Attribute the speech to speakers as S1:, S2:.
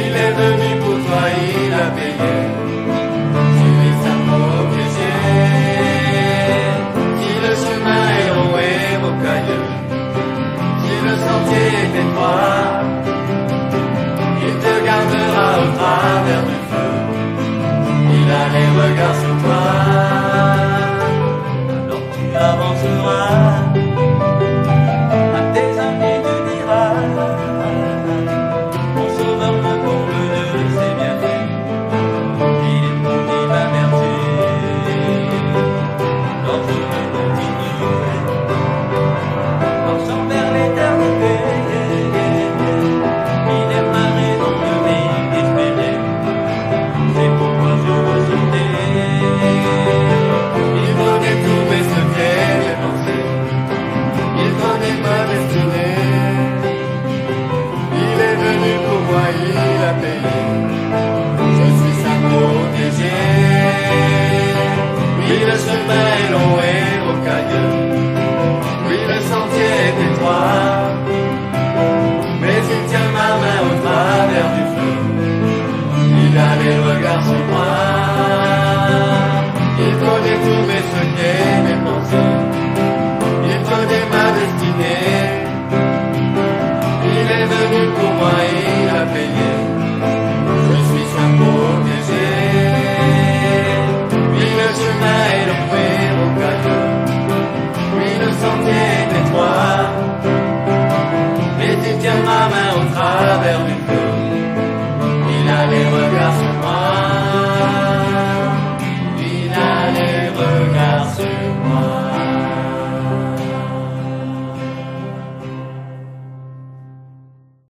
S1: Il est venu pour toi, il a payé. Tu es un mot Si le chemin est long et rocailleux, si le sentier est étroit, il te gardera au travers du feu. Il a les regards sur toi. Yeah. something.